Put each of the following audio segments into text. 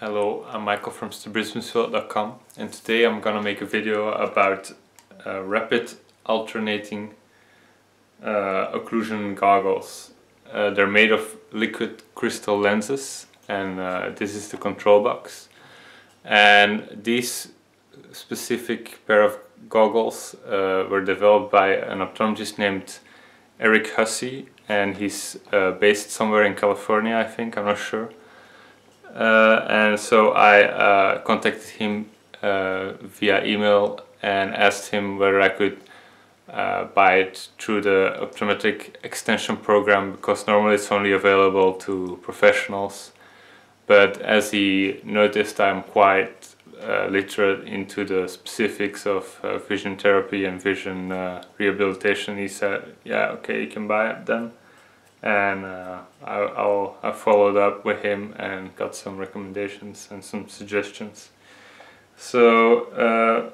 Hello, I'm Michael from strabismusworld.com and today I'm gonna make a video about uh, rapid alternating uh, occlusion goggles. Uh, they're made of liquid crystal lenses and uh, this is the control box. And these specific pair of goggles uh, were developed by an optometrist named Eric Hussey and he's uh, based somewhere in California I think, I'm not sure. Uh, and so I uh, contacted him uh, via email and asked him whether I could uh, buy it through the optometric extension program because normally it's only available to professionals. But as he noticed, I'm quite uh, literate into the specifics of uh, vision therapy and vision rehabilitation. He said, "Yeah, okay, you can buy it then." And uh, I, I'll, I followed up with him and got some recommendations and some suggestions. So, uh,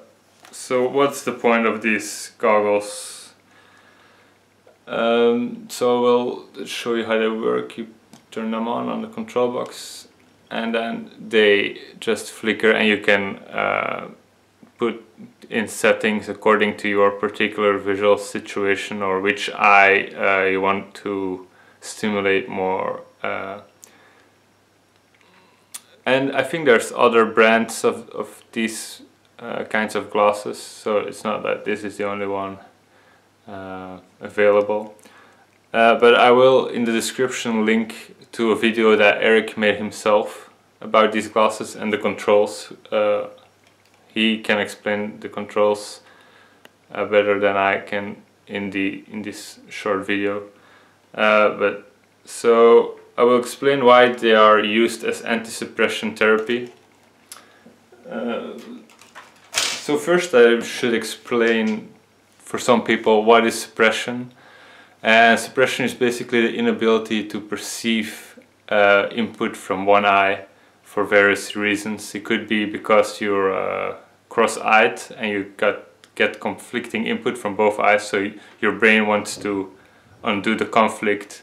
so what's the point of these goggles? Um, so I will show you how they work. You turn them on on the control box and then they just flicker and you can uh, put in settings according to your particular visual situation or which eye uh, you want to stimulate more. Uh, and I think there's other brands of, of these uh, kinds of glasses, so it's not that this is the only one uh, available. Uh, but I will in the description link to a video that Eric made himself about these glasses and the controls. Uh, he can explain the controls uh, better than I can in the in this short video. Uh, but so I will explain why they are used as anti-suppression therapy. Uh, so first I should explain for some people what is suppression. And suppression is basically the inability to perceive uh, input from one eye for various reasons. It could be because you're uh, cross-eyed and you got get conflicting input from both eyes, so your brain wants to undo the conflict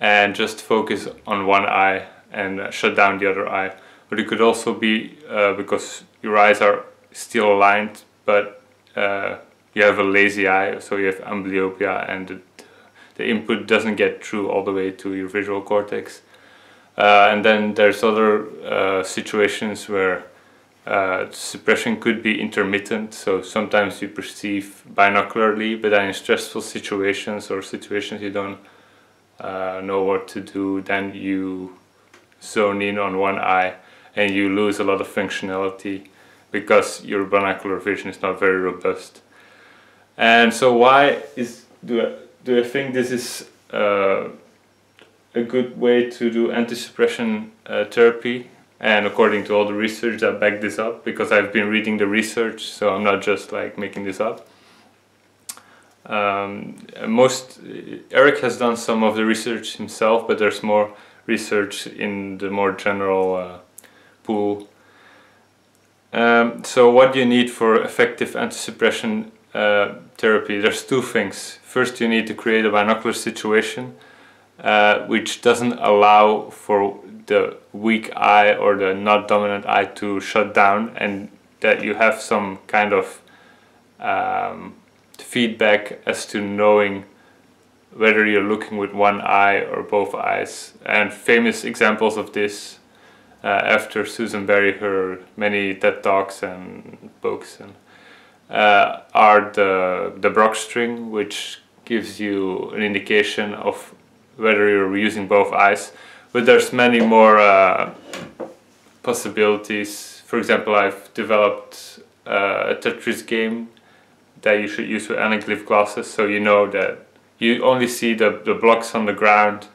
and just focus on one eye and shut down the other eye. But it could also be uh, because your eyes are still aligned, but uh, you have a lazy eye, so you have amblyopia and the, the, input doesn't get through all the way to your visual cortex. Uh, and then there's other uh, situations where uh, suppression could be intermittent, so sometimes you perceive binocularly, but then in stressful situations or situations you don't uh, know what to do, then you zone in on one eye and you lose a lot of functionality because your binocular vision is not very robust. And so why is do I, do I think this is uh, a good way to do anti-suppression uh, therapy? And according to all the research that back this up because I've been reading the research so I'm not just like making this up. Um, most Eric has done some of the research himself but there's more research in the more general uh, pool. Um, so what do you need for effective anti-suppression uh, therapy? There's two things. First you need to create a binocular situation uh, which doesn't allow for the weak eye or the not dominant eye to shut down and that you have some kind of um, feedback as to knowing whether you're looking with one eye or both eyes. And famous examples of this uh, after Susan Barry, her many TED Talks and books, and, uh, are the, the Brock string, which gives you an indication of whether you're using both eyes but there's many more uh, possibilities. For example, I've developed uh, a Tetris game that you should use with anaglyph glasses, so you know that you only see the, the blocks on the ground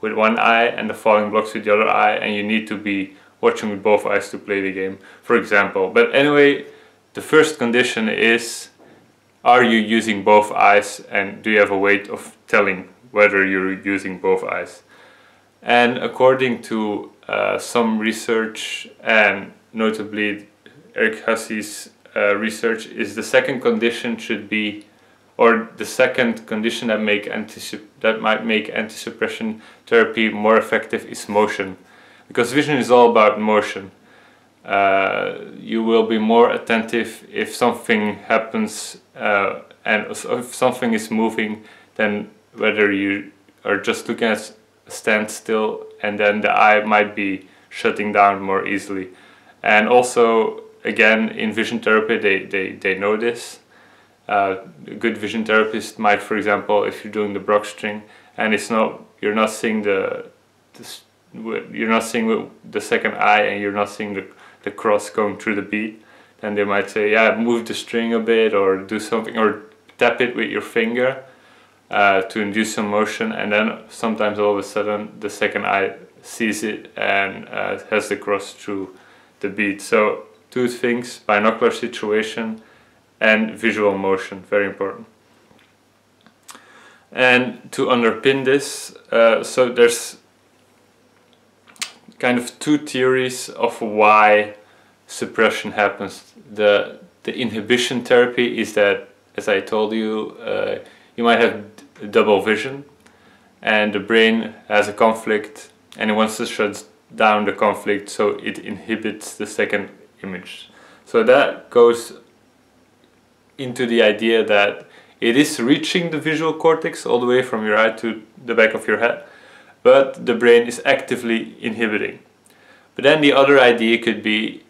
with one eye and the falling blocks with the other eye, and you need to be watching with both eyes to play the game, for example. But anyway, the first condition is are you using both eyes and do you have a way of telling whether you're using both eyes? And according to uh, some research and notably Eric Hussey's uh, research is the second condition should be or the second condition that make that might make anti-suppression therapy more effective is motion because vision is all about motion. Uh, you will be more attentive if something happens uh, and if something is moving than whether you are just looking at standstill and then the eye might be shutting down more easily. And also, again, in vision therapy, they, they, they know this. Uh, a good vision therapist might, for example, if you're doing the Brock string and it's not, you're not seeing the, the you're not seeing the second eye and you're not seeing the, the cross going through the bead, then they might say, yeah, move the string a bit or do something or tap it with your finger uh, to induce some motion and then sometimes all of a sudden the second eye sees it and uh, has the cross through the bead. So two things, binocular situation and visual motion, very important. And to underpin this, uh, so there's kind of two theories of why suppression happens. The, the inhibition therapy is that, as I told you, uh, you might have double vision and the brain has a conflict and it wants to shut down the conflict so it inhibits the second image. So that goes into the idea that it is reaching the visual cortex all the way from your eye to the back of your head, but the brain is actively inhibiting. But then the other idea could be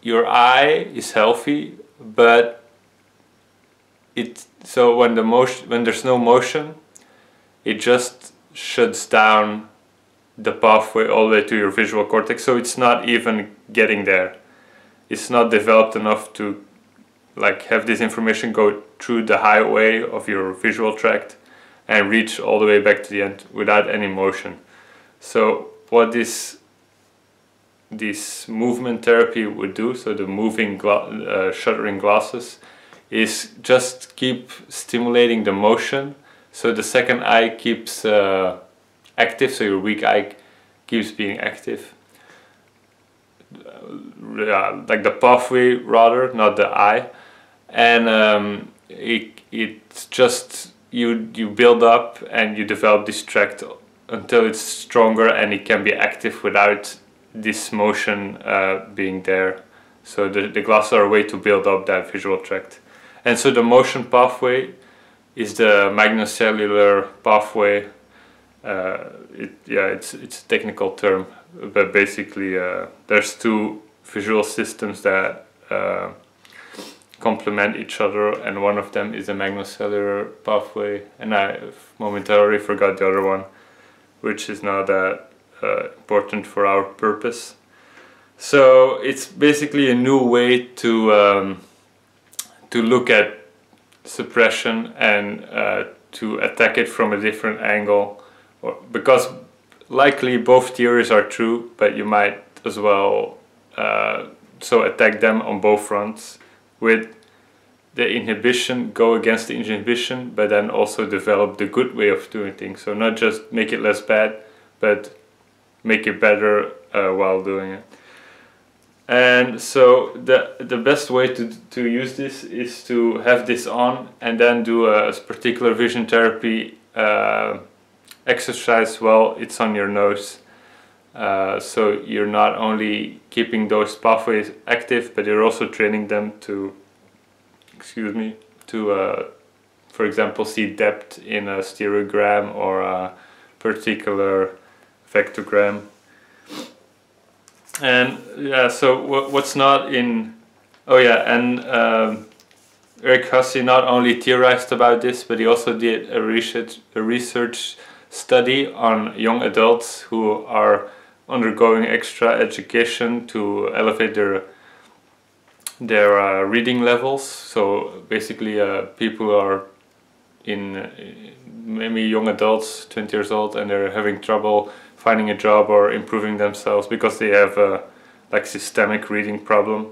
your eye is healthy, but it so when the motion when there's no motion, it just shuts down the pathway all the way to your visual cortex so it's not even getting there. It's not developed enough to like have this information go through the highway of your visual tract and reach all the way back to the end without any motion. So what this this movement therapy would do so the moving gla uh, shuttering glasses is just keep stimulating the motion so the second eye keeps uh, active, so your weak eye keeps being active. Uh, like the pathway rather, not the eye. And um, it, it's just, you, you build up and you develop this tract until it's stronger and it can be active without this motion uh, being there. So the, the glasses are a way to build up that visual tract. And so the motion pathway is the magnocellular pathway uh, it, yeah, it's it's a technical term, but basically uh, there's two visual systems that uh, complement each other, and one of them is the magnocellular pathway, and I momentarily forgot the other one, which is not that uh, important for our purpose. So it's basically a new way to um, to look at suppression and uh, to attack it from a different angle because likely both theories are true, but you might as well uh, so attack them on both fronts with the inhibition go against the inhibition, but then also develop the good way of doing things. So not just make it less bad, but make it better uh, while doing it. And so the the best way to to use this is to have this on and then do a, particular vision therapy. Uh, exercise well, it's on your nose. Uh, so you're not only keeping those pathways active, but you're also training them to, excuse me, to, uh, for example, see depth in a stereogram or a particular vectogram. And yeah, so what's not in, oh yeah, and um, Eric Hussey not only theorized about this, but he also did a research, a research study on young adults who are undergoing extra education to elevate their their uh, reading levels. So basically, uh, people are in uh, maybe young adults, 20 years old, and they're having trouble finding a job or improving themselves because they have a like systemic reading problem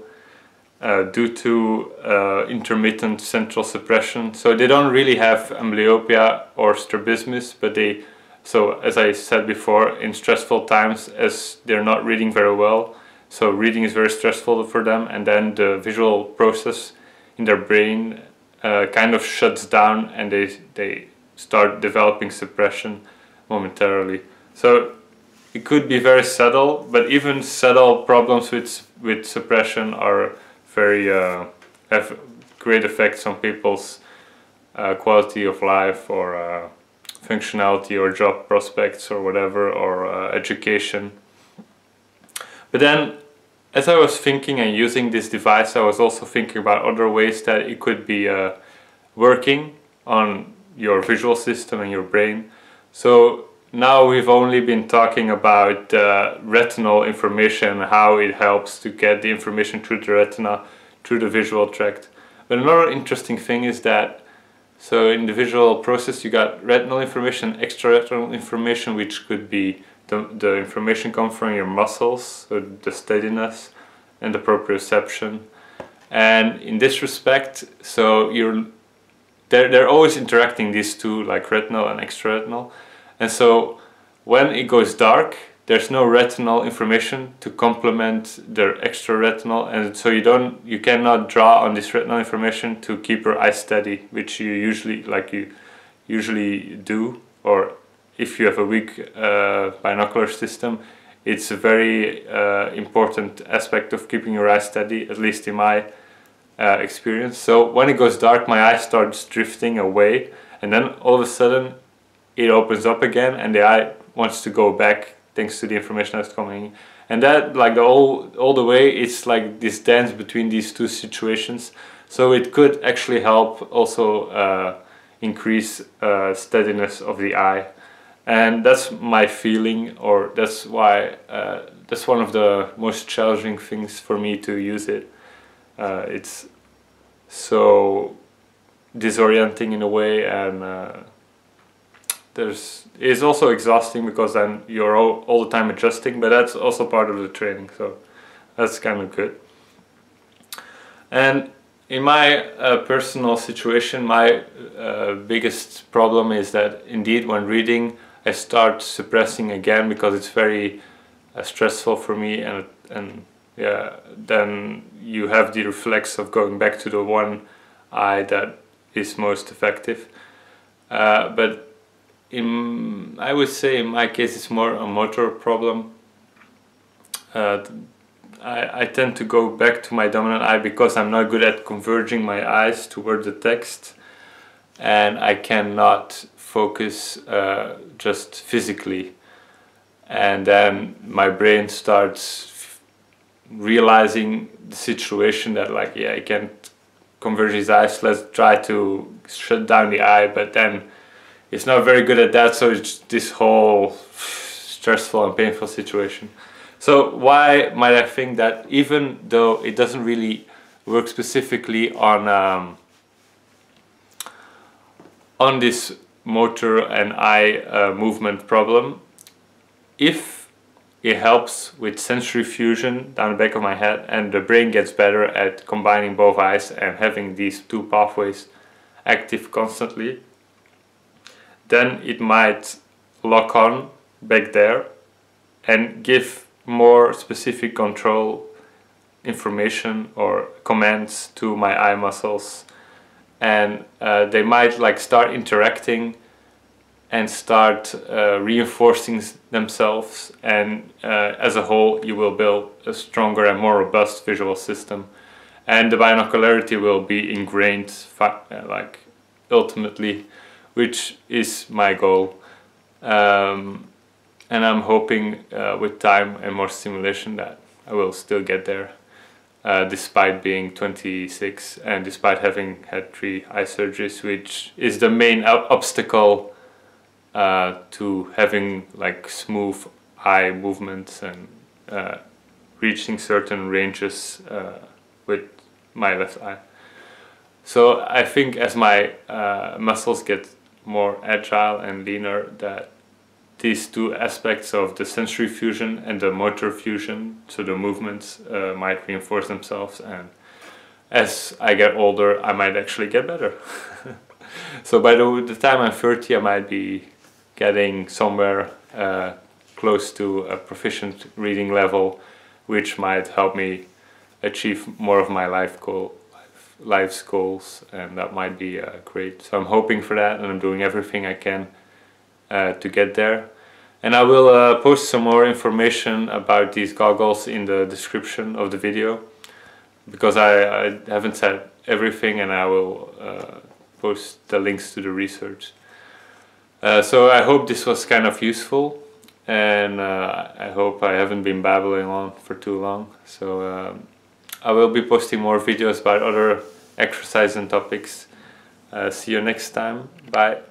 uh, due to uh, intermittent central suppression. So they don't really have amblyopia or strabismus, but they so as I said before, in stressful times, as they're not reading very well, so reading is very stressful for them, and then the visual process in their brain uh, kind of shuts down, and they they start developing suppression momentarily. So it could be very subtle, but even subtle problems with with suppression are very uh, have great effects on people's uh, quality of life or uh, functionality or job prospects or whatever or uh, education. But then as I was thinking and using this device I was also thinking about other ways that it could be uh, working on your visual system and your brain. So now we've only been talking about uh, retinal information, how it helps to get the information through the retina, through the visual tract. But another interesting thing is that, so in the visual process you got retinal information, extraretinal information, which could be the, the information come from your muscles, so the steadiness and the proprioception. And in this respect, so you're they're, they're always interacting these two like retinal and extraretinal and so when it goes dark, there's no retinal information to complement the extra retinal. And so you don't you cannot draw on this retinal information to keep your eye steady which you usually like you usually do. Or if you have a weak uh, binocular system it's a very uh, important aspect of keeping your eye steady at least in my uh, experience. So when it goes dark my eye starts drifting away. And then all of a sudden it opens up again and the eye wants to go back thanks to the information that's coming and that like the all all the way it's like this dance between these two situations. So it could actually help also uh, increase uh, steadiness of the eye. And that's my feeling or that's why uh, that's one of the most challenging things for me to use it. Uh, it's so disorienting in a way and uh, there's it's also exhausting because then you're all, all the time adjusting but that's also part of the training so that's kind of good. And in my uh, personal situation my uh, biggest problem is that indeed when reading I start suppressing again because it's very uh, stressful for me and and yeah then you have the reflex of going back to the one eye that is most effective. Uh, but in I would say in my case it's more a motor problem. Uh, I, I tend to go back to my dominant eye because I'm not good at converging my eyes toward the text. And I cannot focus uh, just physically. And then my brain starts realizing the situation that like yeah I can't converge his eyes. Let's try to shut down the eye. But then it's not very good at that so it's this whole stressful and painful situation. So why might I think that even though it doesn't really work specifically on um, on this motor and eye uh, movement problem if it helps with sensory fusion down the back of my head and the brain gets better at combining both eyes and having these two pathways active constantly then it might lock on back there and give more specific control information or commands to my eye muscles. And uh, they might like start interacting and start uh, reinforcing themselves. And uh, as a whole you will build a stronger and more robust visual system. And the binocularity will be ingrained uh, like ultimately which is my goal. Um, and I'm hoping uh, with time and more stimulation that I will still get there uh, despite being 26 and despite having had three eye surgeries which is the main obstacle uh, to having like smooth eye movements and uh, reaching certain ranges uh, with my left eye. So I think as my uh, muscles get more agile and leaner that these two aspects of the sensory fusion and the motor fusion, so the movements uh, might reinforce themselves and as I get older I might actually get better. so by the, the, time I'm 30 I might be getting somewhere uh, close to a proficient reading level which might help me achieve more of my life goal life's goals and that might be uh, great. So I'm hoping for that and I'm doing everything I can uh, to get there. And I will uh, post some more information about these goggles in the description of the video because I, I haven't said everything and I will uh, post the links to the research. Uh, so I hope this was kind of useful and uh, I hope I haven't been babbling on for too long. So um, I will be posting more videos about other exercise and topics. Uh, see you next time. Bye.